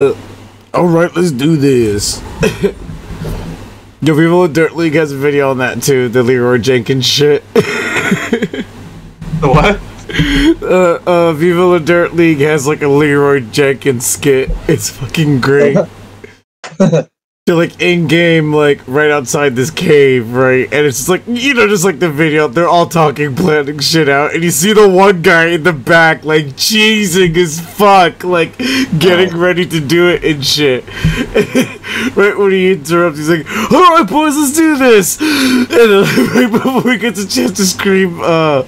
Uh, all right, let's do this. Yo, people in Dirt League has a video on that too. The Leroy Jenkins shit. What? uh, uh, Viva La Dirt League has like a Leroy Jenkins skit. It's fucking great. They're like in game, like right outside this cave, right? And it's just like you know, just like the video, they're all talking, planning shit out, and you see the one guy in the back, like cheesing as fuck, like getting ready to do it and shit. right when he interrupts, he's like, "All right, boys, let's do this." And then, right before he gets a chance to scream, uh,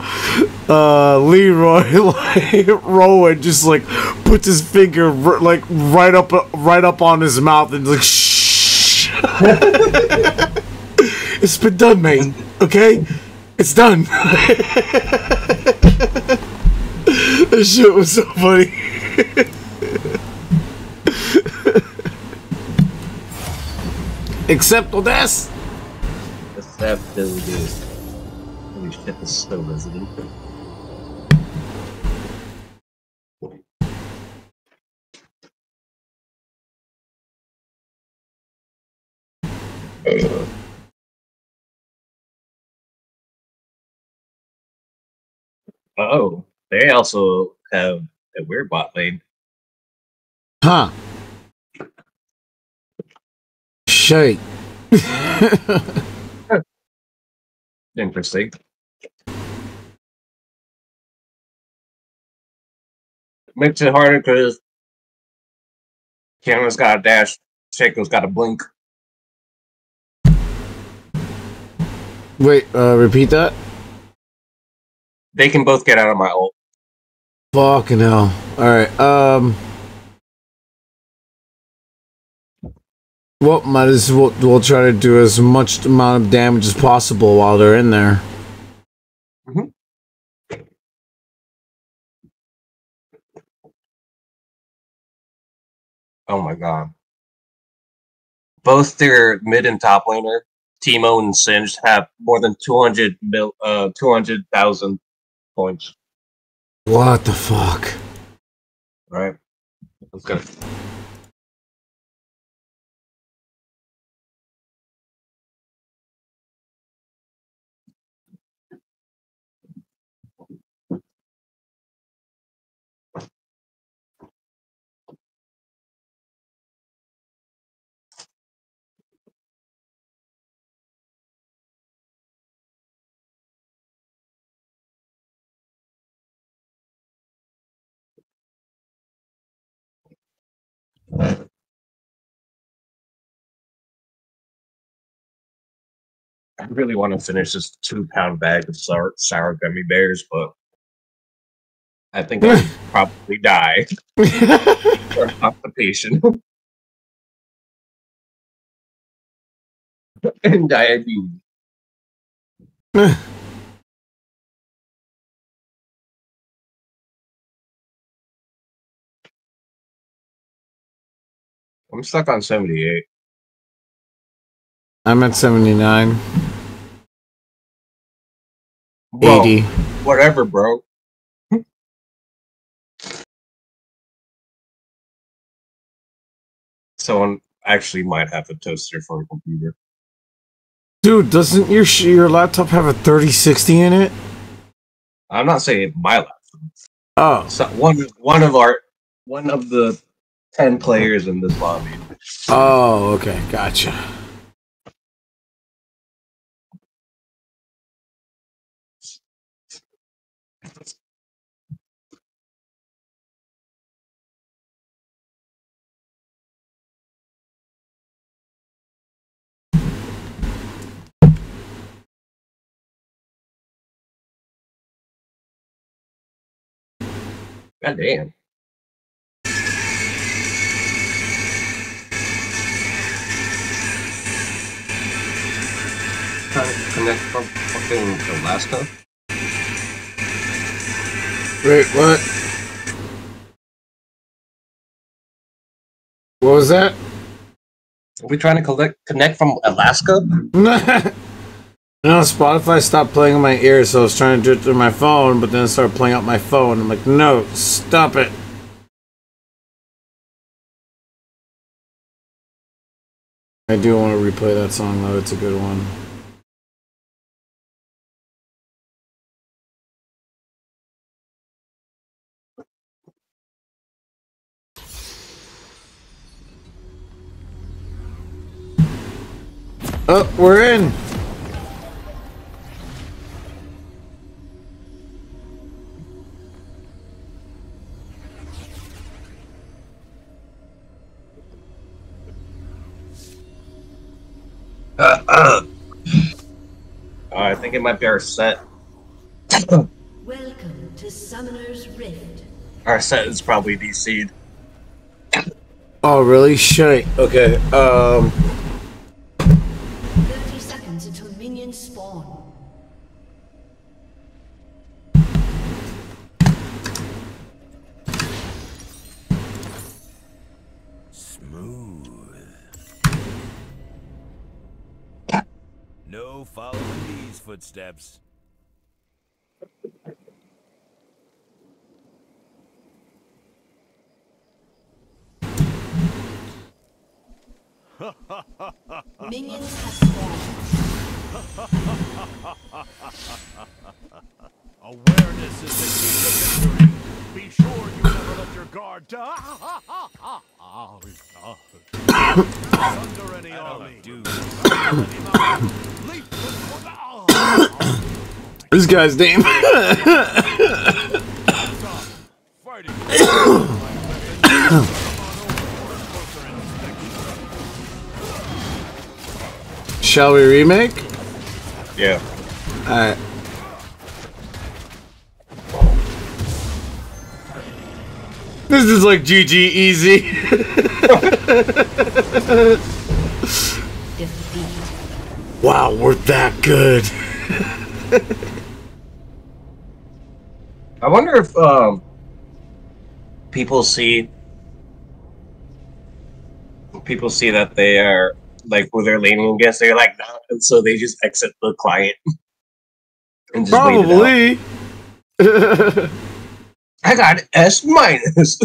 uh, Leroy, like Rowan, just like puts his finger like right up, right up on his mouth and like, shh. it's been done, mate. Okay, it's done. this shit was so funny. Except for this. Except dudes. Holy shit, this is so resident. Oh, they also have a weird bot lane. Huh. Shake. Interesting. Makes it harder because Cameron's got a dash, Shaco's got a blink. Wait, uh, repeat that? They can both get out of my ult. Fucking hell. Alright, um. Well, might as well we'll try to do as much amount of damage as possible while they're in there. Mhm. Oh my god. Both their mid and top laner, Teemo and Singed, have more than 200 mil, uh, 200,000 points. What the fuck? Right? Let's go. I really want to finish this two pound bag of sour, sour gummy bears, but I think I'll probably die for constipation and diabetes. I'm stuck on 78. I'm at 79. Well, 80. Whatever, bro. Someone actually might have a toaster for a computer. Dude, doesn't your sh- your laptop have a 3060 in it? I'm not saying my laptop. Oh, So one one of our one of the ten players in this lobby. oh, okay, gotcha. God damn. Trying to connect from fucking Alaska. Wait, what? What was that? Are we trying to collect connect from Alaska? No, Spotify stopped playing in my ear, so I was trying to do it through my phone, but then it started playing out my phone. I'm like, no, stop it. I do want to replay that song though. It's a good one. Oh, we're in. Uh, I think it might be our set. Welcome to Summoner's Rift. Our set is probably DC'd. Oh, really? Shit. Okay. Um. Footsteps. Minions have spawned. Awareness is the key to victory. Be sure you never let your guard down. Thunder any army. Dude. Leap before the... This guy's name. Shall we remake? Yeah. Alright. This is like GG easy. Wow, we're that good. I wonder if um people see people see that they are like who they're leaning against. They're like, nah, and so they just exit the client and just wait it out. Probably. I got S minus.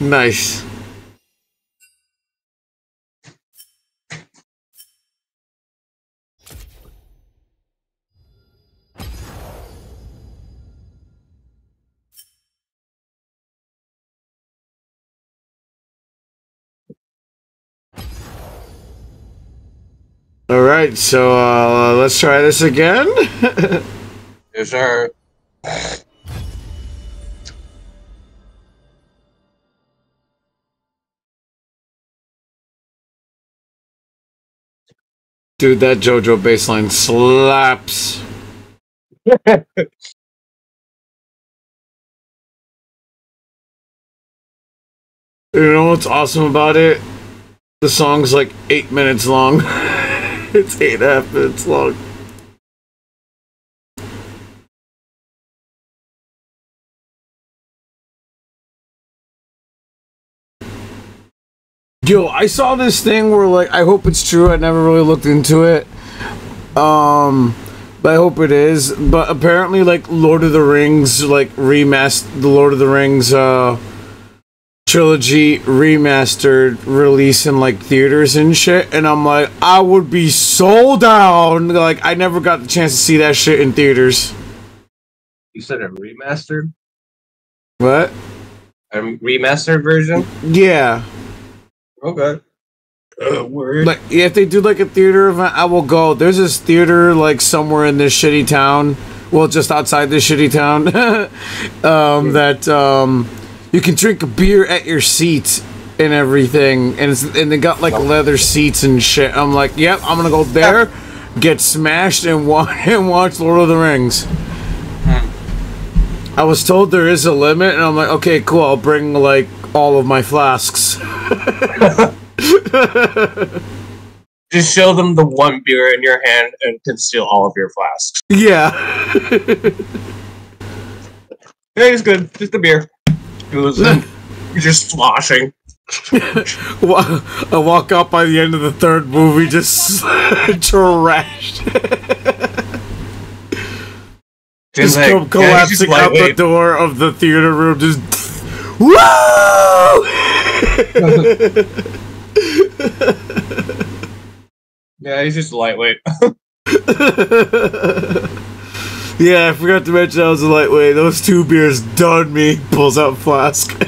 nice. All right, so uh, let's try this again. Yes, sir. Dude, that JoJo baseline slaps. You know what's awesome about it? The song's like eight minutes long. it's eight and a half minutes long. Yo, I saw this thing where like I hope it's true. I never really looked into it. Um but I hope it is. But apparently like Lord of the Rings like remastered the Lord of the Rings uh trilogy remastered release in like theaters and shit and I'm like I would be so down. Like I never got the chance to see that shit in theaters. You said a remastered, What? a remastered version. Yeah. Okay. Uh, word. Like yeah, if they do like a theater event, I will go. There's this theater like somewhere in this shitty town. Well, just outside this shitty town. um, that um, you can drink a beer at your seat and everything, and it's and they got like leather seats and shit. I'm like, yep, I'm gonna go there, get smashed and watch and watch Lord of the Rings. Hmm. I was told there is a limit, and I'm like, okay, cool. I'll bring like all of my flasks. Just show them the one beer in your hand and conceal all of your flasks. yeah. Yeah, it's good. Just a beer. Was you're just sloshing. I walk out by the end of the third movie just trashed. Just like, come collapsing just out the door of the theater room, just Yeah, he's just lightweight. Yeah, I forgot to mention I was a lightweight. Those two beers done me. Pulls out flask.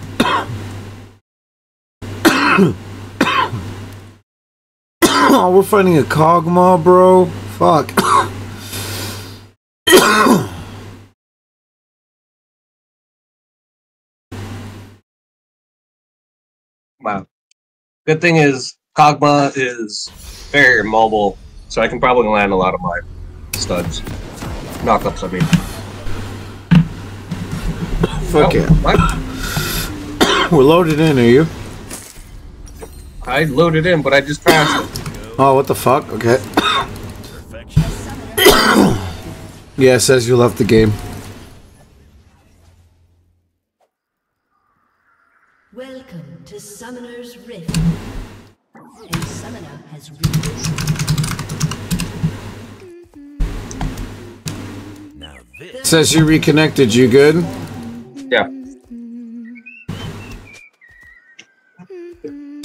oh, we're fighting a Kog'Maw, bro. Fuck. Wow. Good thing is Kog'Maw is very mobile, so I can probably land a lot of my studs. Knockups, I mean. Fuck Oh, yeah. what? We're loaded in, are you? I loaded in, but I just crashed. Oh, what the fuck? Okay. Yeah, it says you left the game. Welcome to Summoner's Rift. A summoner has reached. Now this says you reconnected. You good?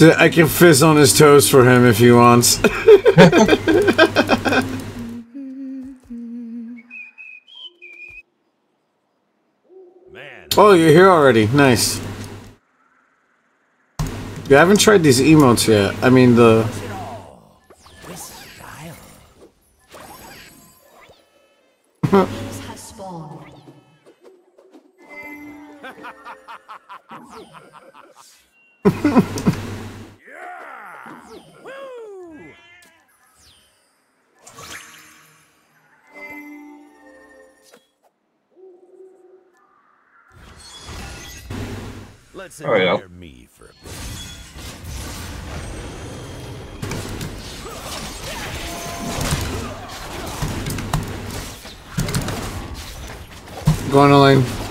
I can fizz on his toes for him if he wants. man. oh, you're here already. Nice. You haven't tried these emotes yet. I mean, the. Let's There we go. admire me for a bit. Go on, Elaine.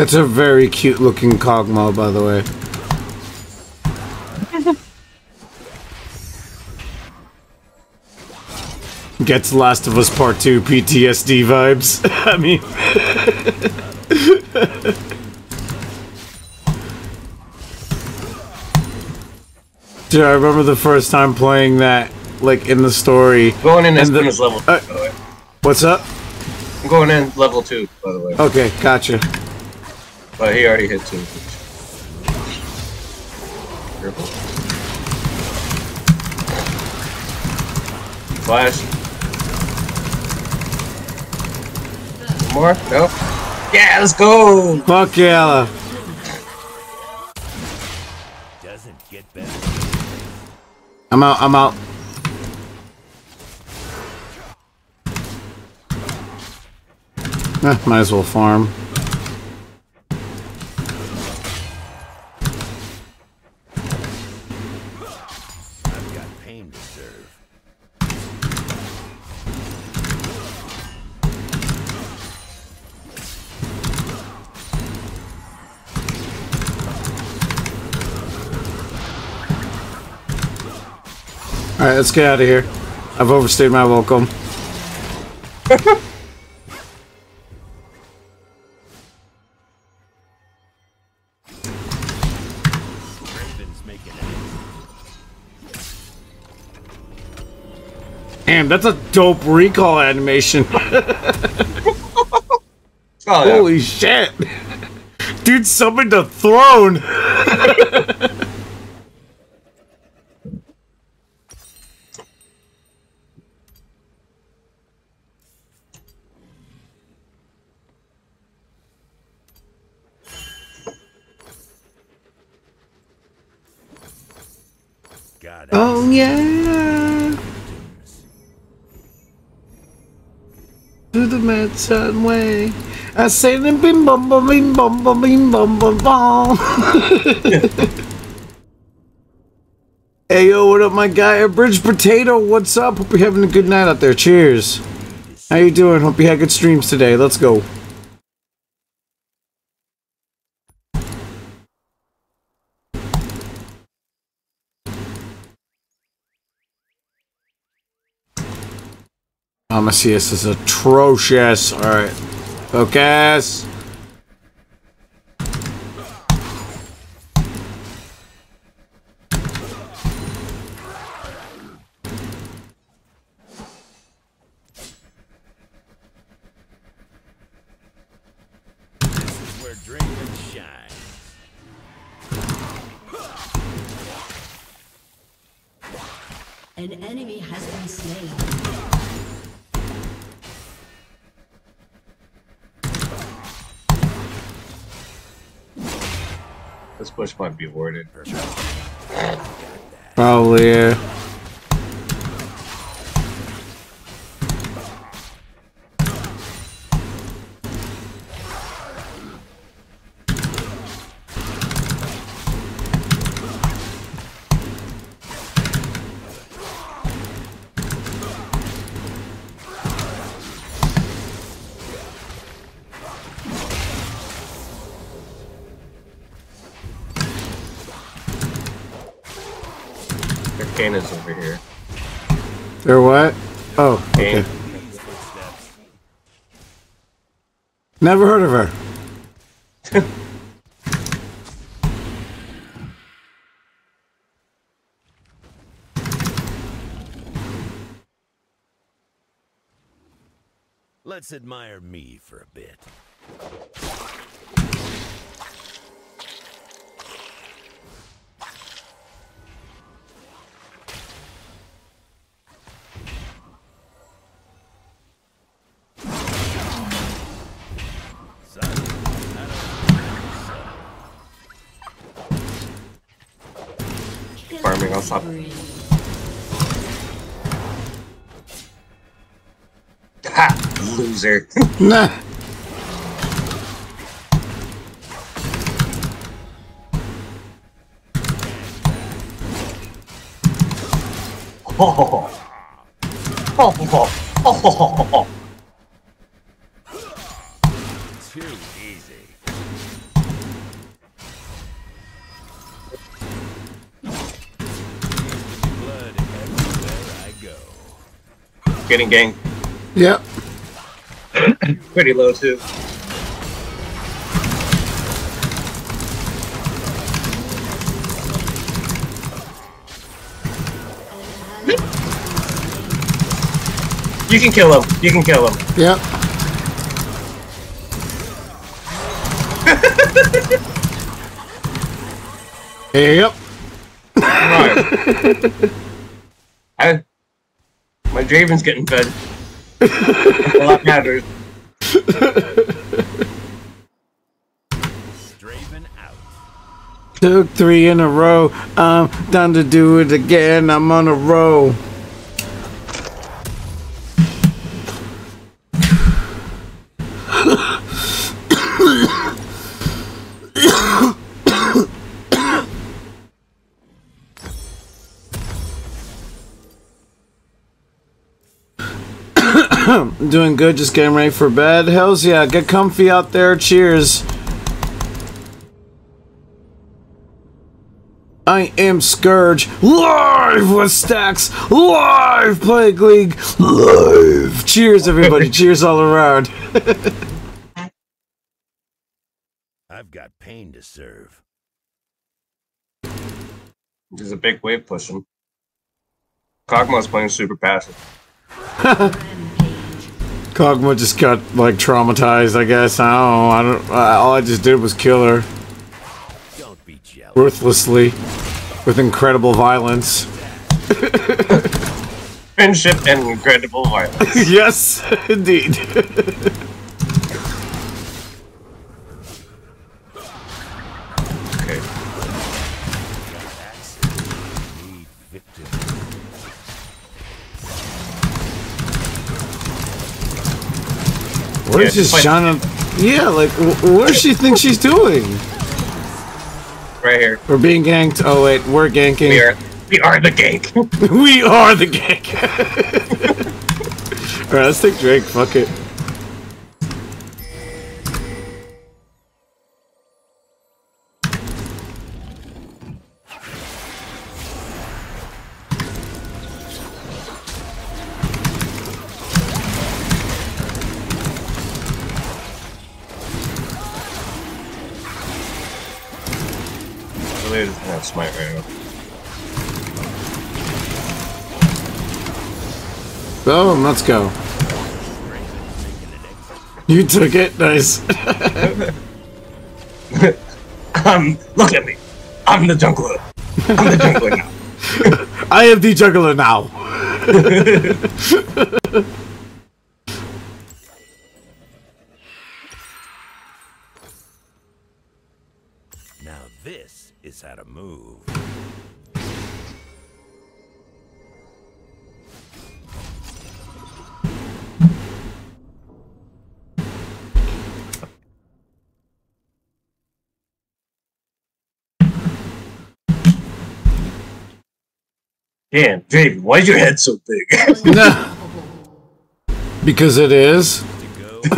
That's a very cute looking Kog'Maw, by the way. Gets Last of Us Part 2 PTSD vibes. I mean, Dude, I remember the first time playing that, like in the story. Going in as And the- level two, uh, by the way. What's up? I'm going in level two, by the way. Okay, gotcha. But he already hit two. Careful. Flash. One more? No? Yeah, let's go! Fuck yeah. Doesn't get better. I'm out, I'm out. Eh, might as well farm. Let's get out of here. I've overstayed my welcome. Raven's making it. Damn, that's a dope recall animation. Oh, yeah. Holy shit. Dude summoned a throne. God, Oh yeah. to the Medicine Way. I say bim bim bum bum bim bum bum bim bum bum bum. hey yo, what up, my guy? A bridge potato. What's up? Hope you're having a good night out there. Cheers. How you doing? Hope you had good streams today. Let's go. Amacius is atrocious. Alright. Focus. Might They're what? Oh, okay. Kayn. Never heard of her. Let's admire me for a bit. On Ha! Loser. Nah. Oh. Oh. Oh. Oh. too Getting gang Yep. pretty low too. You can kill him. You can kill him. Yep. yep. Right. I, my Draven's getting fed. A lot matters. Straven out. Took three in a row. I'm done to do it again. I'm on a roll. Doing good, just getting ready for bed. Hells yeah, get comfy out there. Cheers. I am Scurge, live with Stacks, live Plague League, live. Cheers, everybody. Cheers all around. I've got pain to serve. There's a big wave pushing. Kog'Maw's playing super passive. Rampage. Kog'Maw just got like traumatized. I guess I don't. Know. I don't. Uh, all I just did was kill her Don't be jealous. ruthlessly, with incredible violence. Friendship and incredible violence. yes, indeed. What is Yeah, this Shauna? Yeah, like, wh- what does she think she's doing? Right here. We're being ganked. Oh wait, we're ganking. We are we are the gank. we are the gank. Alright, let's take Drake. Fuck it. Boom, let's go. You took it. Nice. Um, look at me. I'm the jungler. I'm the jungler now. I am the juggler now. Now this is how to move. Damn, Jade, why is your head so big? No. Because it is.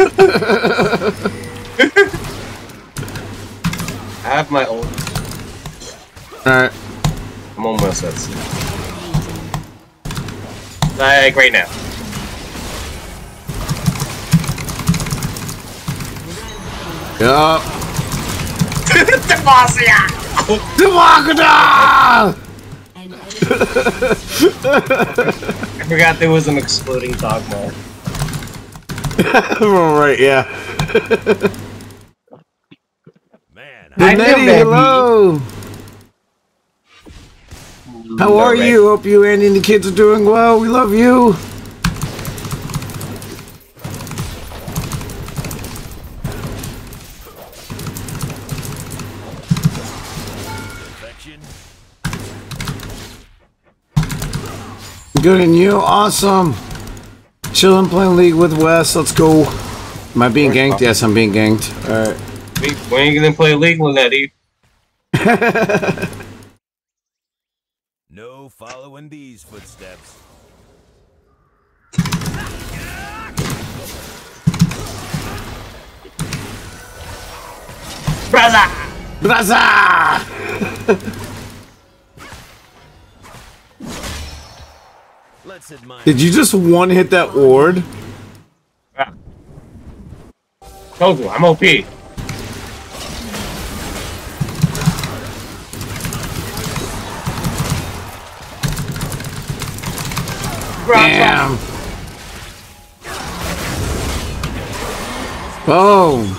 I have my own. Alright. I'm almost at sea. Like right now. Yup. Demacia! Democrata! An enemy I forgot there was an exploding dog dogma. right, yeah. Man, I Benetti, hello. How are you? Hope you and the kids are doing well. We love you. Good and you? Awesome. Chilling, playing League with Wes. Let's go. Am I being ganked? Yes, I'm being ganked. Alright. Wait, When are you gonna play League with Eddie? No following these footsteps. Brother! Braza! Did you just one hit that ward? Told you, I'm OP. Damn. Boom.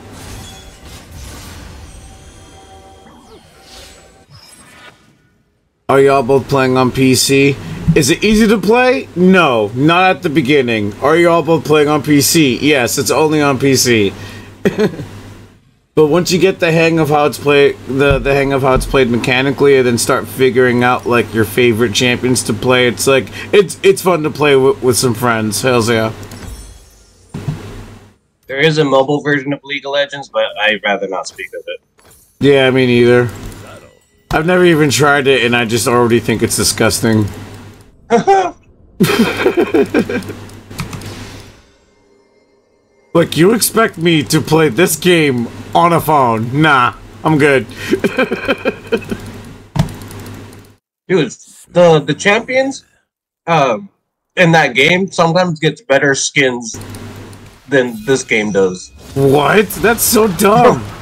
Are y'all both playing on PC? Is it easy to play? No, not at the beginning. Are y'all both playing on PC? Yes, it's only on PC. But once you get the hang of how it's played, the the hang of how it's played mechanically, and then start figuring out like your favorite champions to play, it's like it's it's fun to play with, with some friends. Hells yeah! There is a mobile version of League of Legends, but I'd rather not speak of it. Yeah, me neither. I've never even tried it, and I just already think it's disgusting. Look, you expect me to play this game on a phone? Nah, I'm good. Dude, the the champions um in that game sometimes gets better skins than this game does. what? That's so dumb.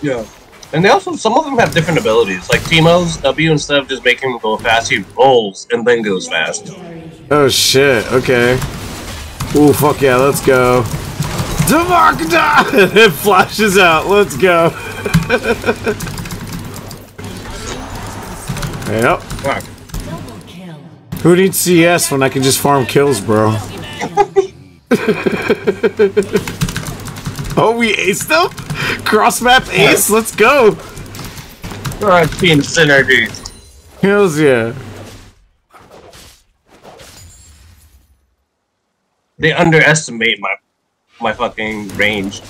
Yeah. And they also some of them have different abilities. Like Teemo's W instead of just making him go fast, he rolls and then goes fast. Oh shit, okay. Ooh, fuck yeah, let's go. Devakda! it flashes out, let's go. yep. Fuck. Who needs CS when I can just farm kills, bro? oh, we ace them? Cross map ace, let's go. Alright, team synergy. Hells yeah. They underestimate my my fucking range.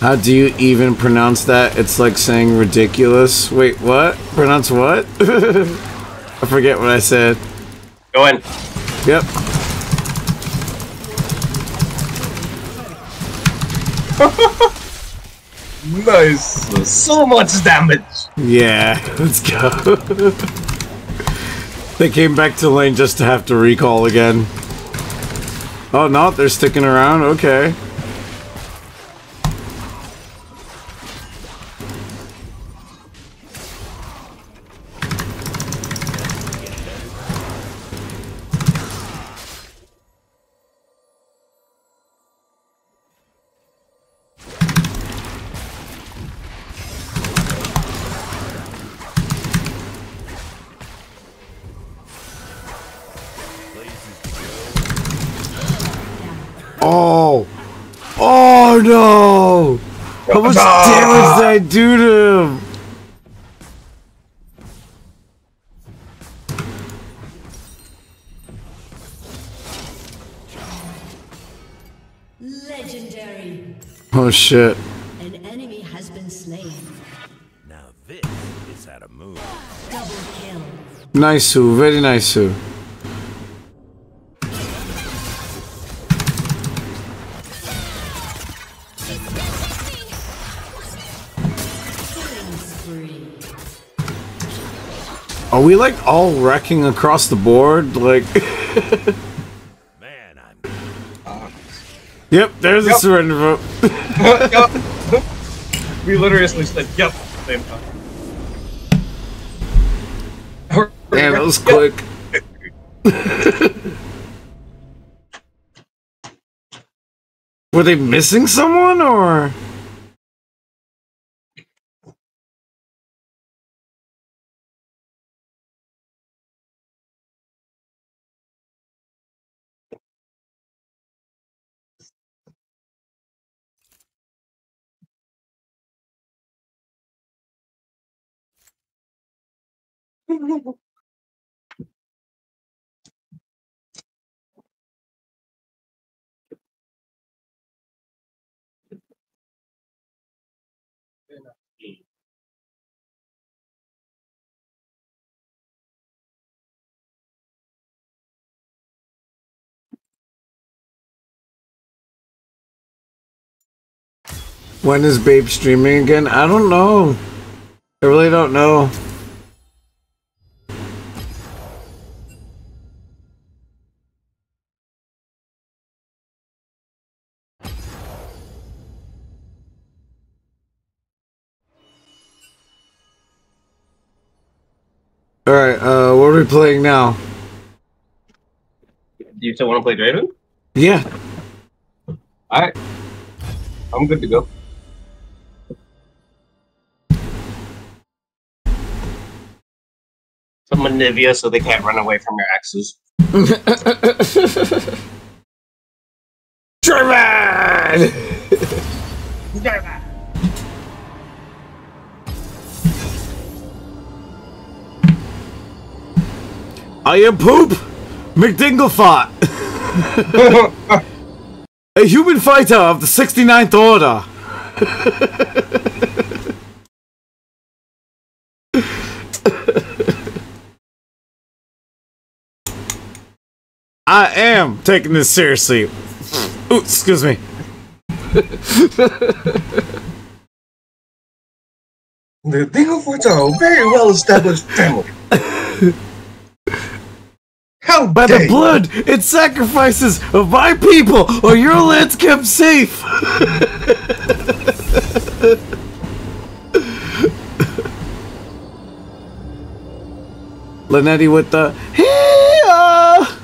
How do you even pronounce that? It's like saying ridiculous. Wait, what? Pronounce what? I forget what I said. Go in. Yep. Nice. So much damage. Yeah, let's go. they came back to lane just to have to recall again. Oh no, they're sticking around. Okay. How much damage did I do to him? Legendary. Oh shit. An enemy has been slain. Now this is how to move. Double kill. Nice, very nice. Are we like all wrecking across the board? Like, Man, I'm yep, there's a surrender vote. Yup. we literally said yep. Same time. Damn, that was quick. Were they missing someone or? When is Babe streaming again? I don't know. I really don't know. Alright, uh, what are we playing now? Do you still want to play Draven? Yeah. Alright. I'm good to go. Summon Nivea so they can't run away from your axes. German! I am Poop McDinglefot, a human fighter of the 69th Order. I am taking this seriously. Ooh, excuse me. The Dingleforts are a very well established family. How By the blood and sacrifices of my people, or your land's kept safe. Linetti with the Hee-ah!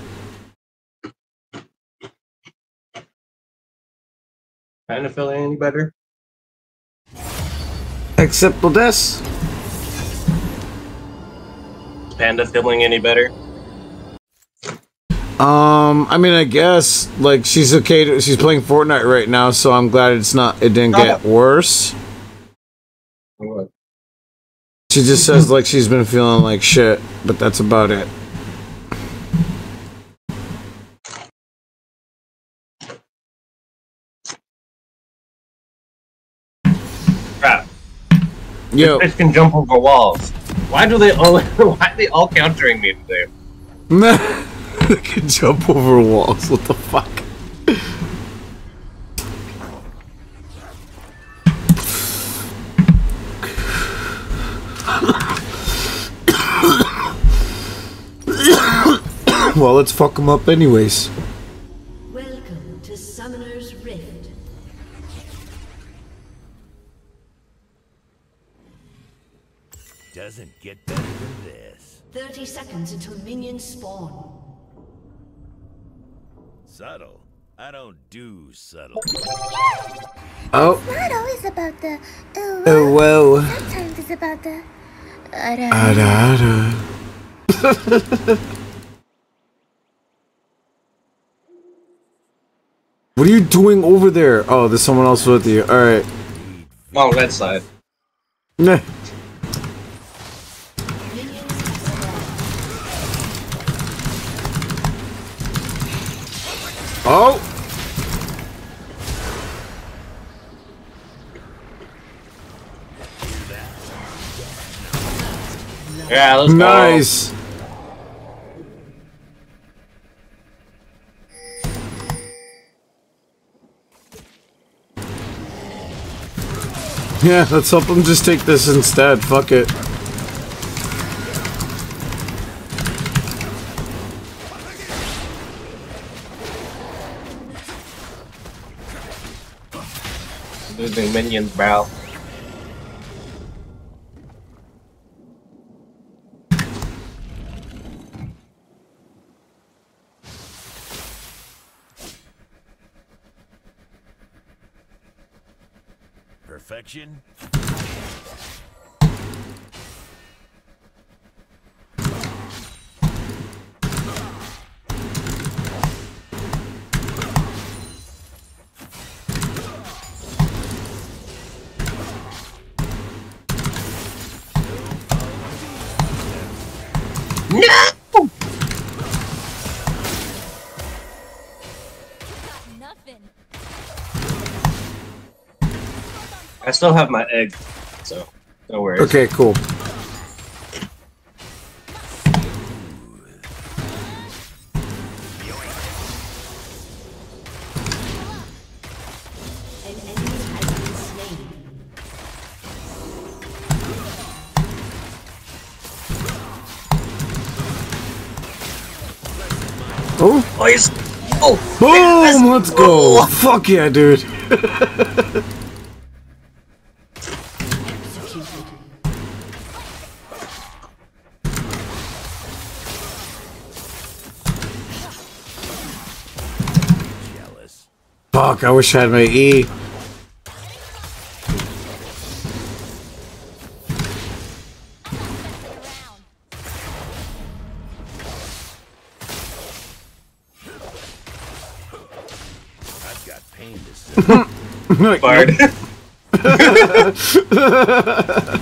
Kind of feeling any better? Except for this. Panda feeling any better? Um, I mean, I guess like she's okay. To, she's playing Fortnite right now, so I'm glad it's not. It didn't get worse. What? She just says like she's been feeling like shit, but that's about it. Crap. Yo, Fizz can jump over walls. Why do they all? Why are they all countering me today? they can jump over walls. What the fuck? well, let's fuck them up anyways. Welcome to Summoner's Rift. Doesn't get better than this. 30 seconds until minions spawn. Subtle. I don't do subtle. Oh, Not always about the ooh. oh whoa. Sometimes it's about the uh, the- Ada, ada. what are you doing over there? Oh, there's someone else with you. All right. I'm on red side. Nah. Oh, Yeah, let's go. nice. Yeah, let's help him just take this instead. Fuck it. Losing minions, bro. Perfection? Still have my egg, so don't worry. Okay, cool. An enemy has been slain. Oh. Oh, boom! Let's go. Oh. Fuck yeah, dude. Fuck! I wish I had my E. I've got pain to say. Bard.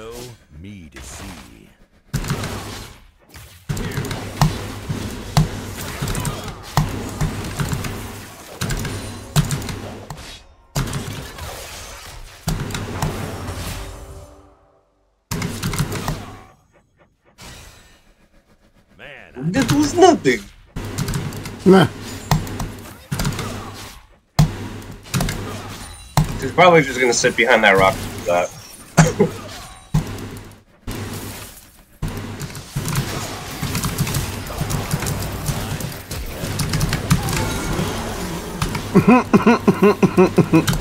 Places me to see. Man, this was nothing. Nah. He's probably just gonna sit behind that rock for that. フフフフ。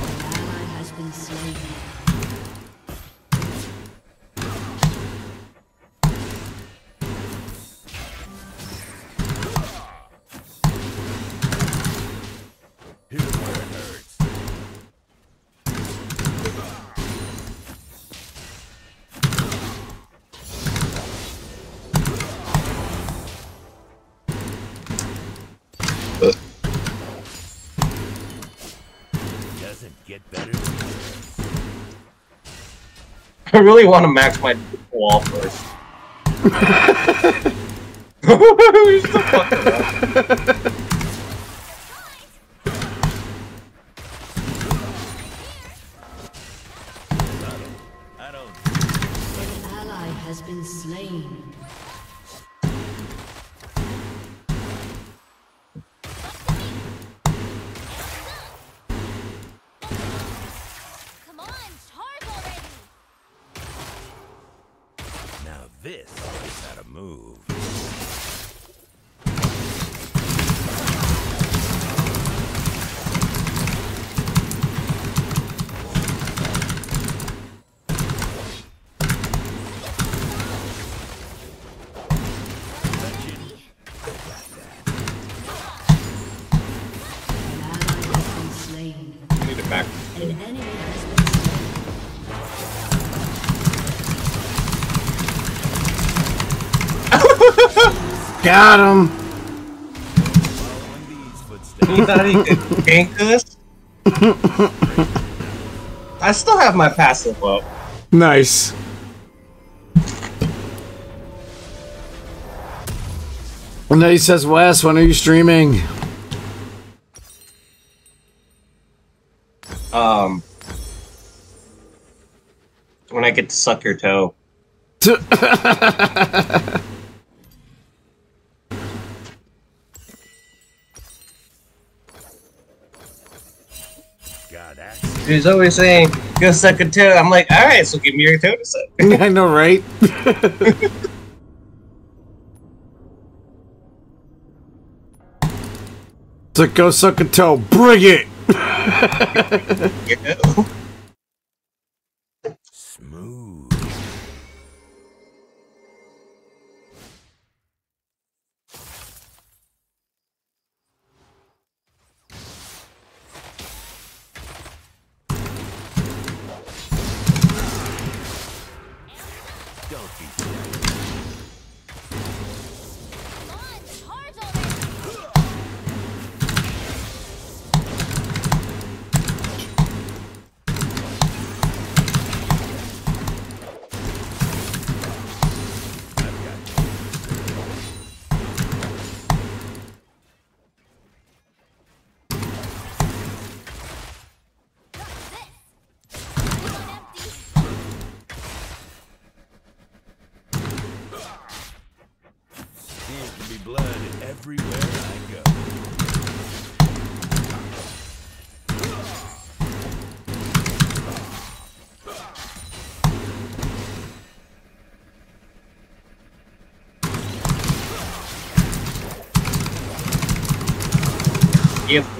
I really want to max my wall first. Got him. Following these footsteps. You thought he could gank us? I still have my passive up. Nice. And then he says, Wes, when are you streaming? Um, when I get to suck your toe. He's always saying, go suck a toe. I'm like, alright, so give me your toe to suck. I know, right? it's like, go suck a toe. Bring it! You know?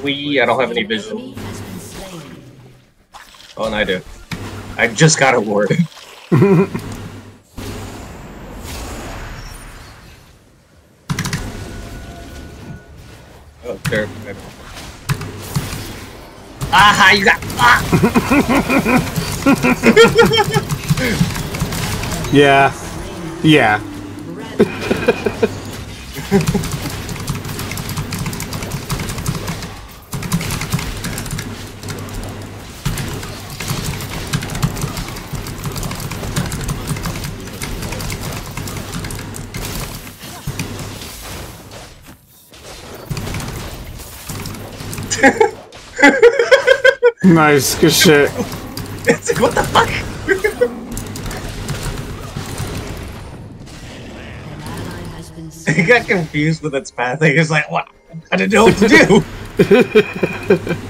We, I don't have any vision. Enemy has been slain. Oh, and I do. I just got a word. oh, there. Aha, you got. Ah! Yeah. Yeah. nice. Good shit. It's like, what the fuck? An ally has been I got confused with its path. I was like, what? I didn't know what to do.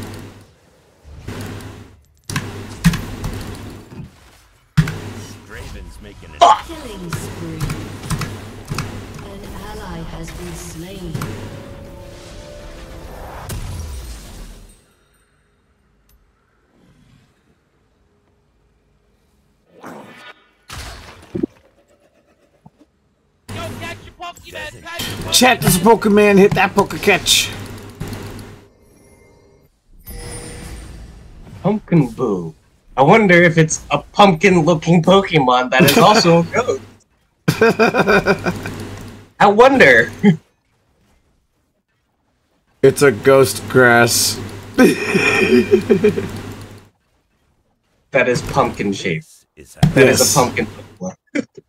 Chat this Pokemon. Hit that Poke catch. Pumpkaboo. I wonder if it's a pumpkin-looking Pokemon that is also a ghost. I wonder. It's a ghost grass. that is pumpkin shape. Is That is Yes. a pumpkin.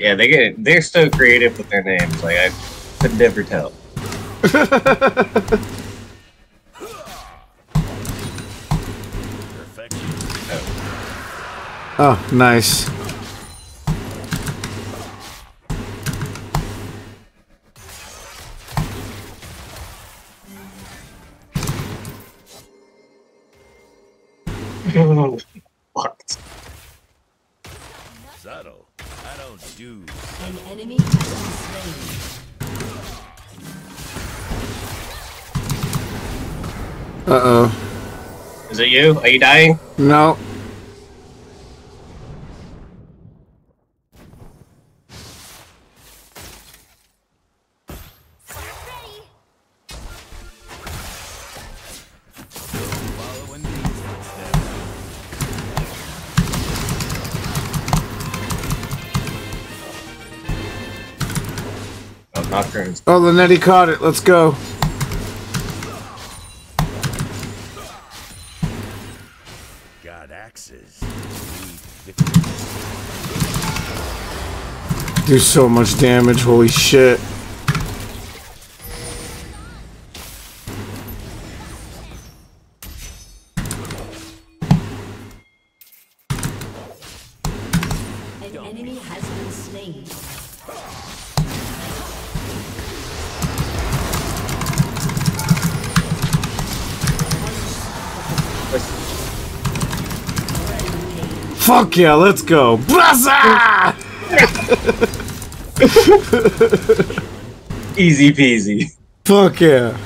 yeah, they get they're so creative with their names. Like I could never tell. perfection. Oh, nice. Fucked. Subtle. I don't do. An enemy has been slain. Uh oh. Is it you? Are you dying? No. Oh, Nocturne's. Oh, the netty caught it. Let's go. Got axes. Do so much damage. Holy shit. Fuck yeah, let's go. Brazza! Easy peasy. Fuck yeah.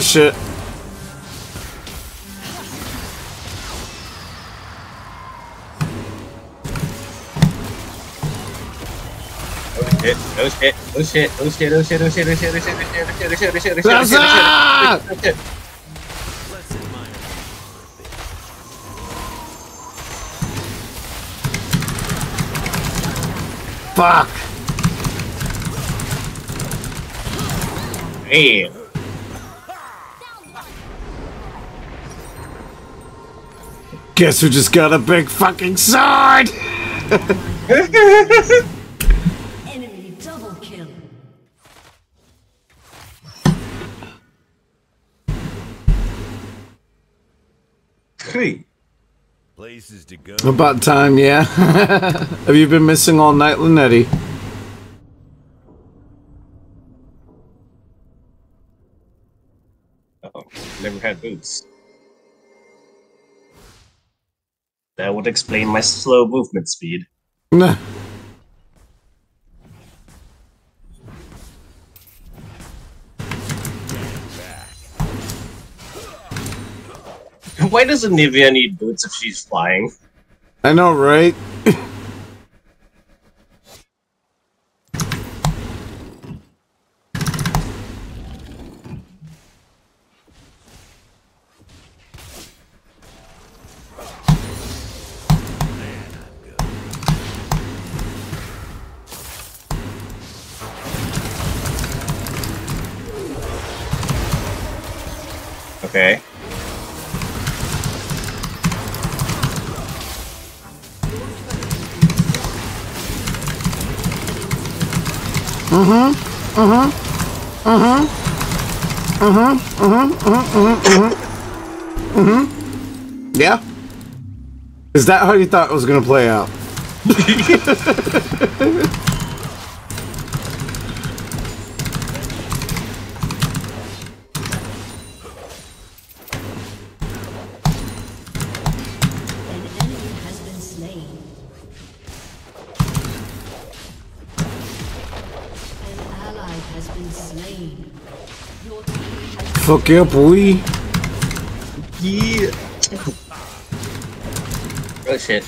Oh shit. Oh shit! Oh shit! Oh shit! Oh shit! Oh shit! Oh shit! Oh shit! Oh shit! Oh shit! Oh shit! Oh shit! Oh shit! Oh shit! Oh shit! Oh shit! Let's admire. Fuck. Hey! Guess who just got a big fucking sword? Enemy double kill. Hey! Places to go. About time, yeah. Have you been missing all night, Linetti? Oh, never had boots. That would explain my slow movement speed. Nah. Why doesn't Nivea need boots if she's flying? I know, right? Mm-hmm. Mm-hmm. Mm-hmm. Yeah? Is that how you thought it was gonna play out? Fuck yeah, boy. Yeah. Oh shit.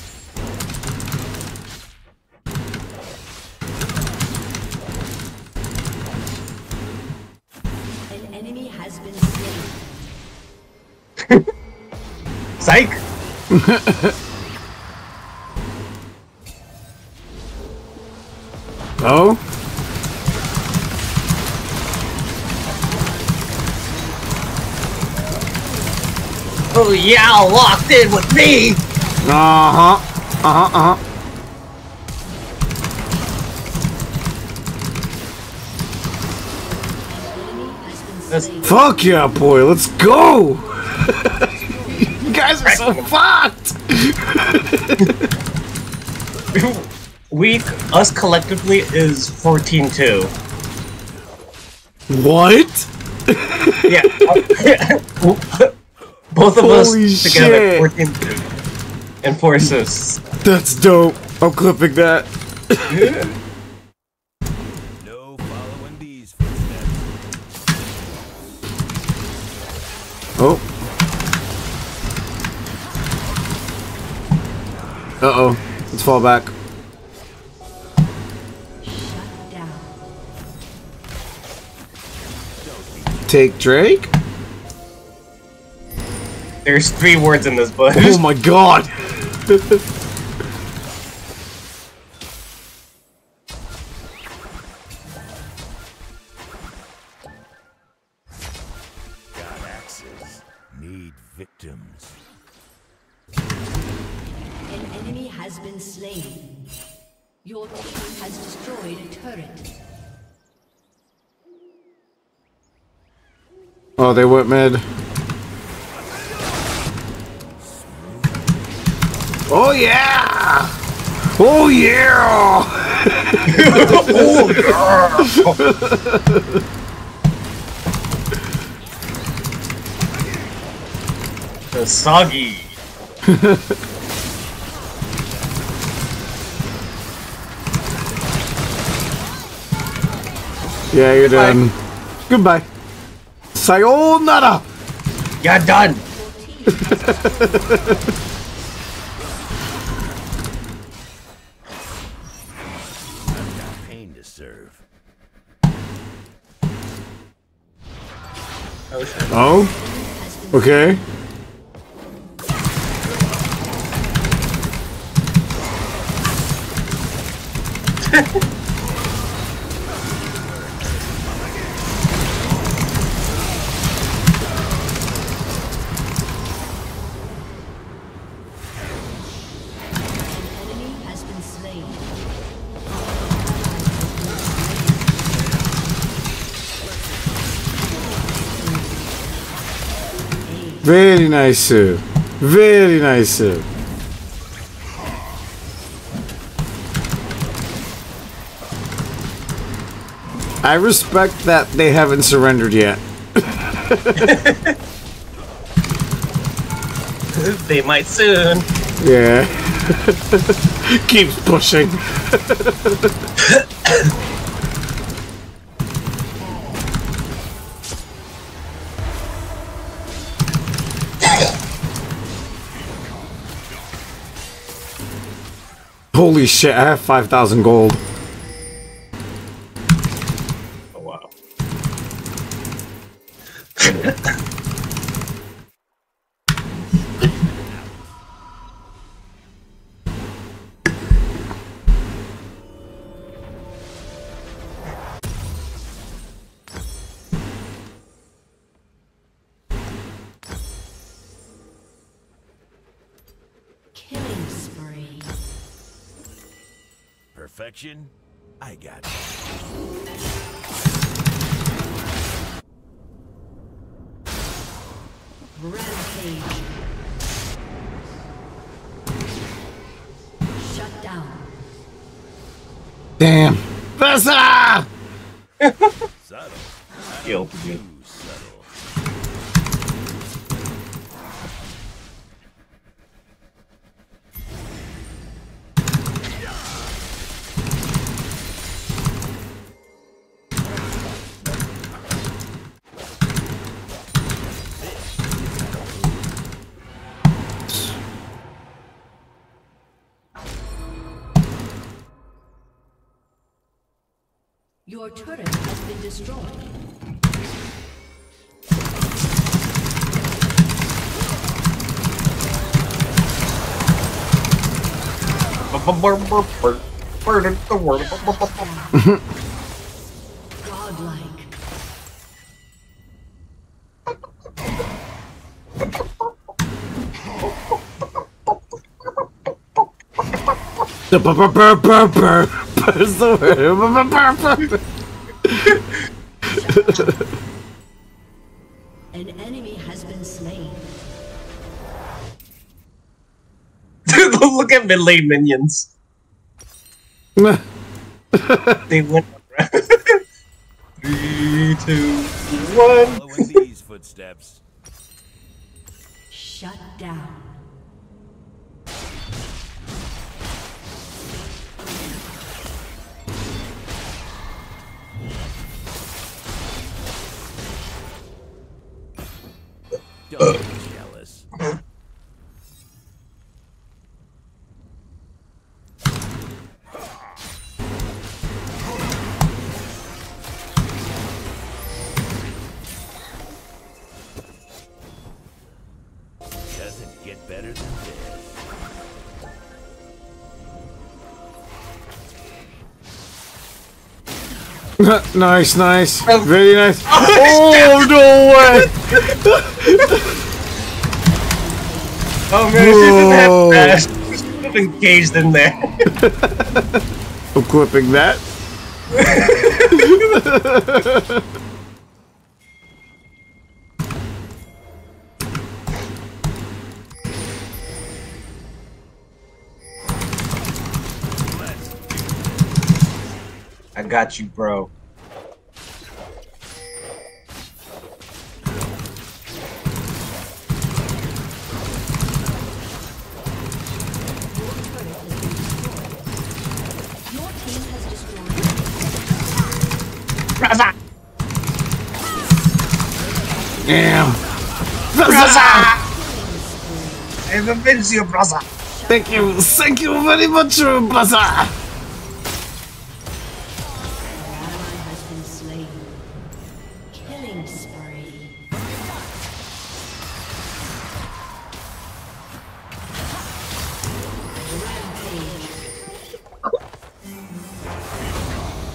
An enemy has been slain. Psych! Oh yeah, locked in with me! Uh-huh. Uh-huh, uh-huh. Enemy That's- Fuck yeah, boy. Let's go. you guys are so fucked. we, us collectively is 14-2. What? Yeah. Both of us together, shit. 14-2. And four assists. That's dope. I'm clipping that. No following these footsteps. Oh. Uh-oh. Let's fall back. Shut down. Take Drake? There's three words in this book. Oh my god. Got axes. Need victims. An enemy has been slain. Your team has destroyed a turret. Oh, they went mid. Oh yeah! Oh yeah! Oh! The soggy. Yeah, you're Goodbye. done. Goodbye. Sayonara! You're done. Oh? Okay. Very nice, sir. Very nice, sir. I respect that they haven't surrendered yet. they might soon. Yeah. Keeps pushing. Holy shit, I have 5,000 gold. Perfection? I got it. Godlike. The burr burr Look at mid lane minions. They went. Three, two, one. Following these footsteps. Shut down. Don't nice, nice. Very nice. Oh, oh no way. Oh man, Whoa. dash. Just could have engaged in there. I'm clipping that. I got you, bro. Damn. I have avenged you, brother. Thank you. Thank you very much, uh, brother. Ally has been slain. Killing spree.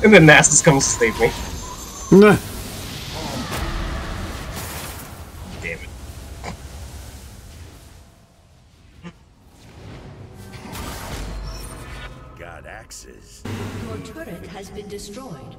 And then Nasus comes to save me. Damn it. Got axes. Your turret has been destroyed.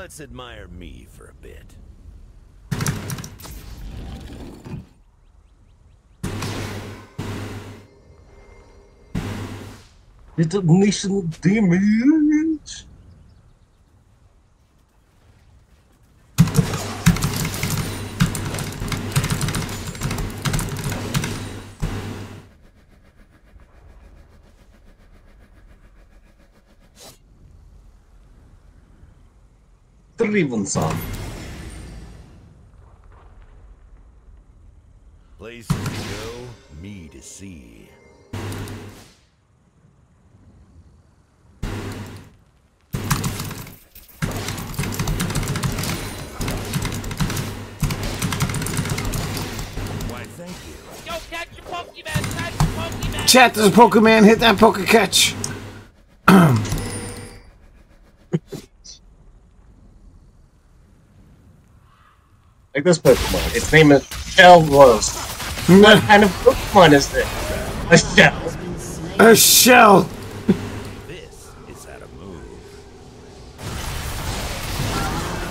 Let's admire me for a bit. Detonation damage. Driven some. Places to go, me to see. Why, thank you. Go catch your Pokemon! Catch your Pokemon! Chat, there's a Pokemon. Hit that Poke catch. Like this Pokemon. Its name is Shell Rose. What kind of Pokemon is this? A shell. Has been slain. A shell. This is how to move.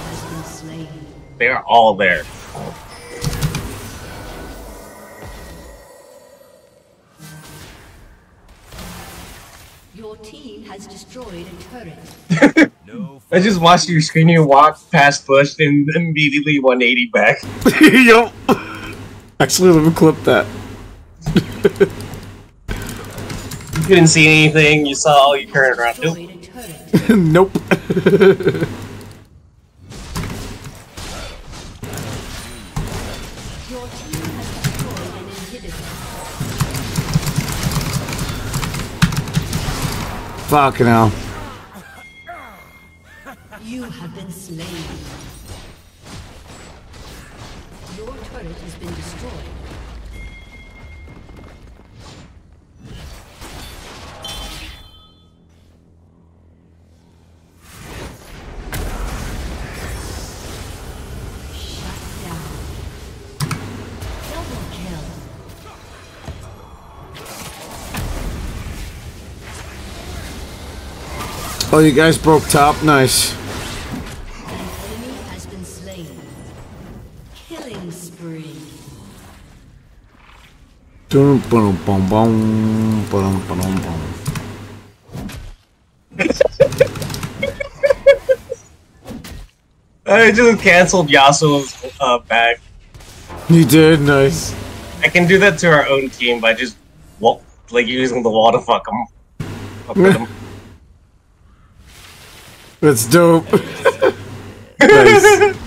Has been slain. They're all there. Your team has destroyed a turret. No I just watched your screen. You walk past Bush and immediately 180 back. Yup. Actually, let me clip that. You couldn't see anything. You saw all you turned around. Nope. Destroyed nope. Your team has destroyed an inhibitor. Fucking hell. Oh, you guys broke top? Nice. Dum, bum, bum. I just canceled Yasuo's uh, back. You did? Nice. I can do that to our own team by just wa- like using the wall to fuck them. That's dope. nice.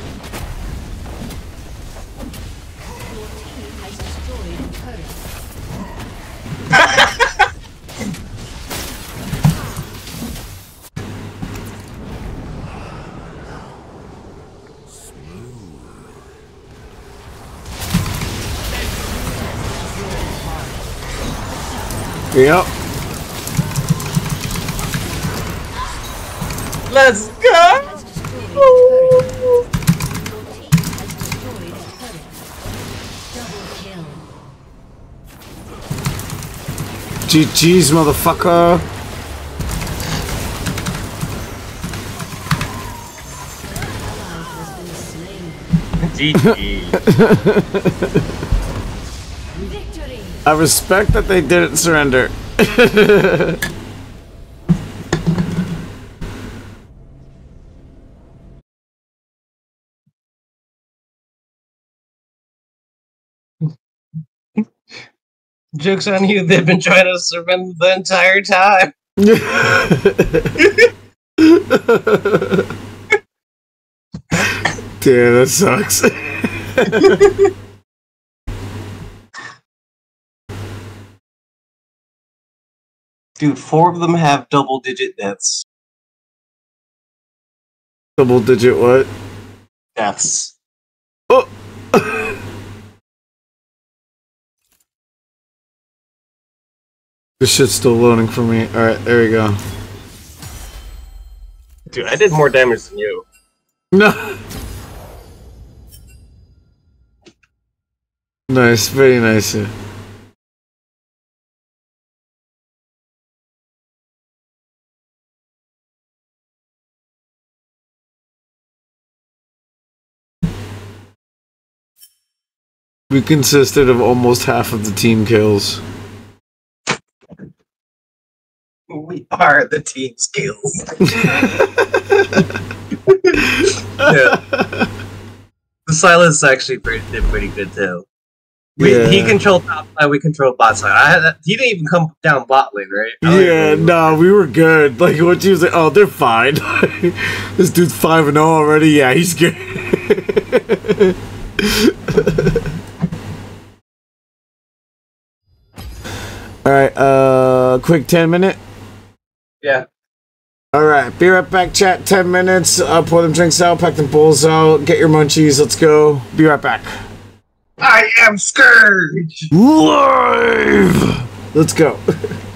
GG's, motherfucker. GG. I respect that they didn't surrender. Joke's on you, they've been trying to surrender the entire time. Damn, that sucks. Dude, four of them have double digit deaths. Double digit what? Deaths. Oh. This shit's still loading for me. Alright, there we go. Dude, I did more damage than you. No. Nice, very nice. We consisted of almost half of the team kills. We are the team skills. yeah. The silence is actually pretty, did pretty good too. We, He controlled top side, we controlled bot side. I had, he didn't even come down bot lane, right? Yeah, no, nah, we were good. Like what you was like, oh, they're fine. this dude's five and zero already. Yeah, he's good. All right, uh, quick ten minute. Yeah. All right, be right back. Chat ten minutes. Uh, pour them drinks out, pack them bowls out, get your munchies. Let's go. Be right back. I am Scurge! Live. Let's go.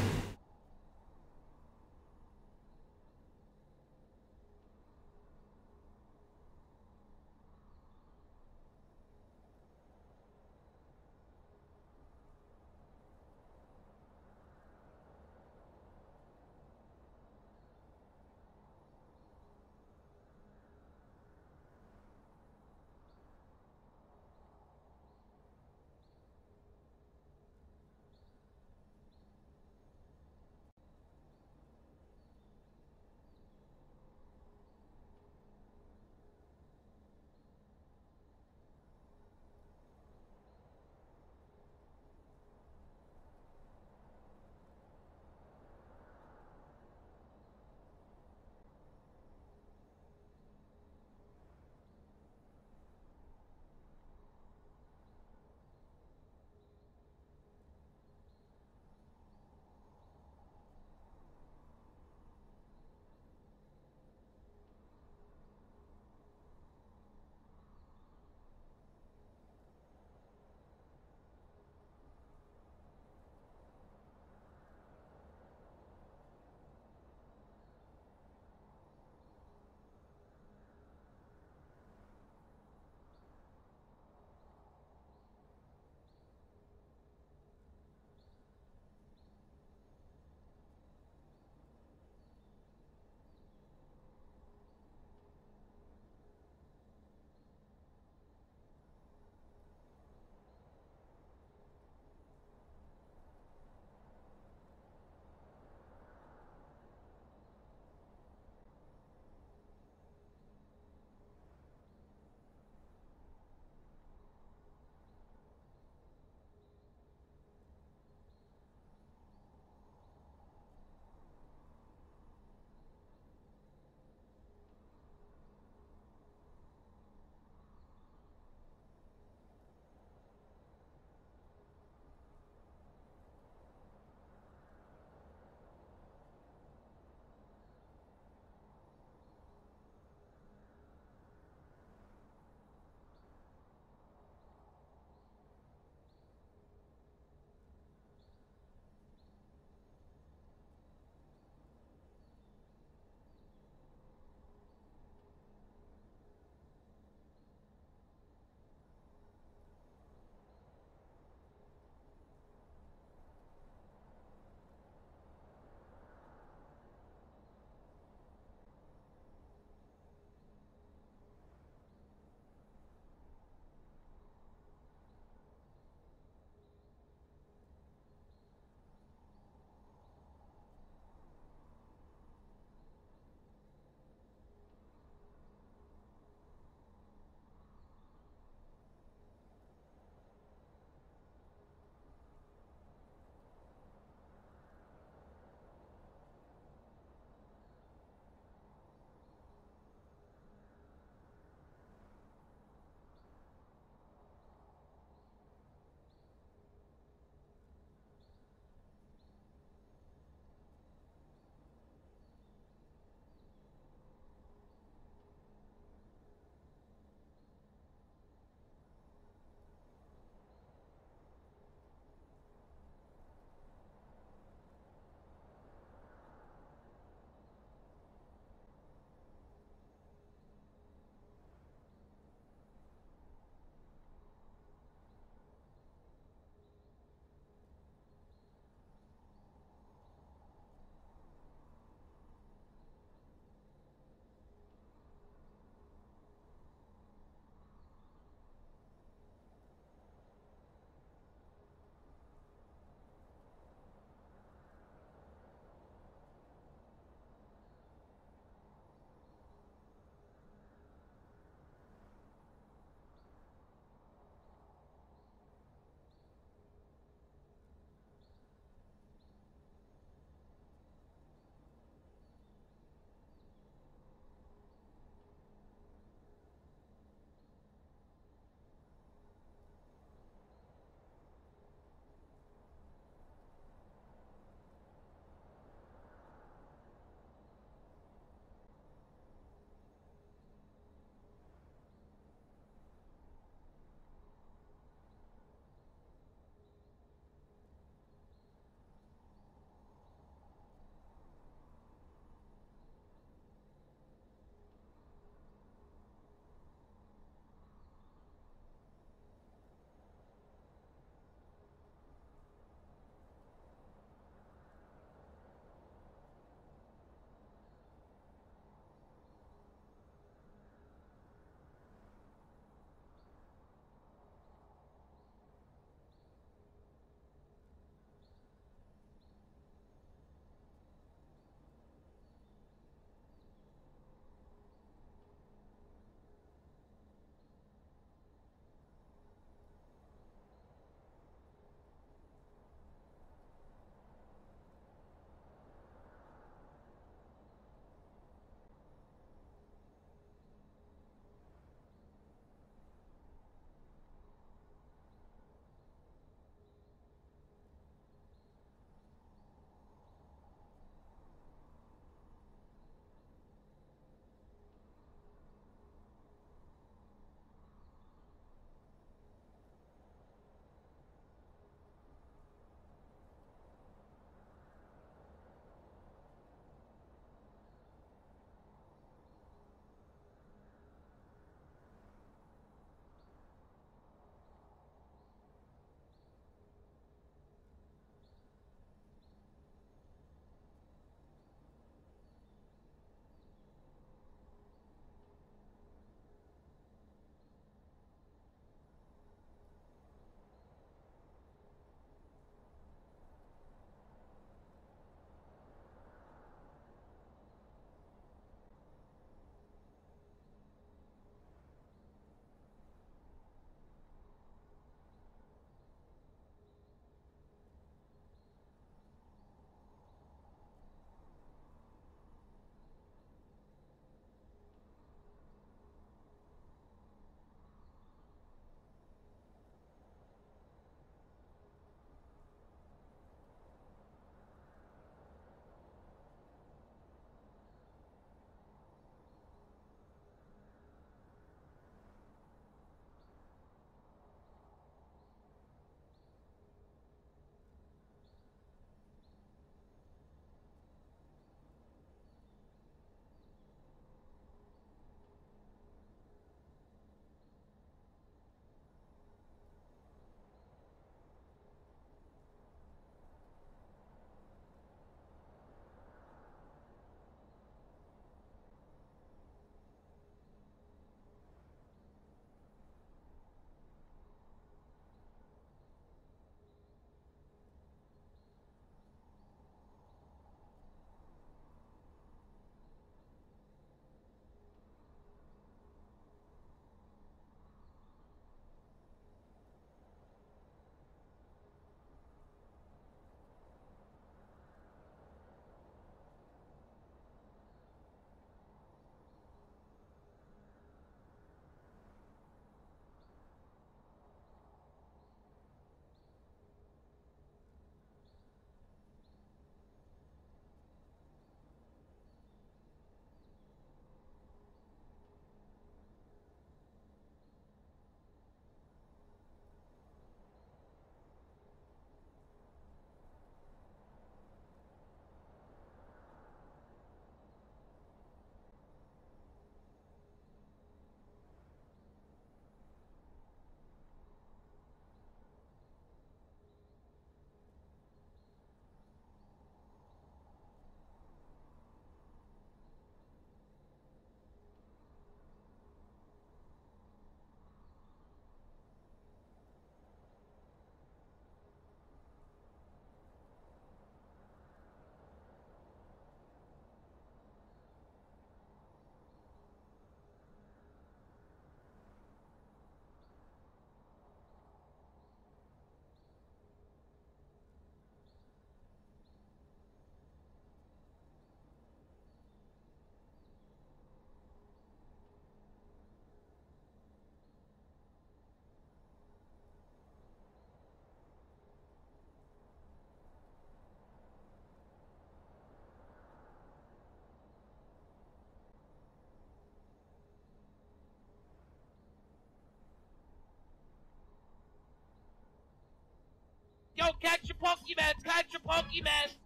Yo, catch your Pokemon! Catch your Pokemon!